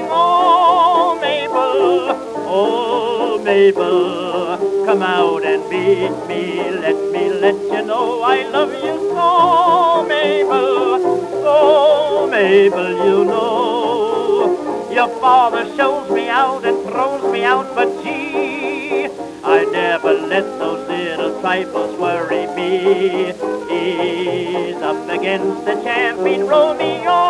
waiting, oh Mabel, oh Mabel, come out and meet me. Let me let you know I love you so, Mabel, oh Mabel, you know. Your father shows me out and throws me out, but gee, I never let those little trifles worry me. He's up against the champion Romeo,